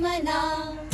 my love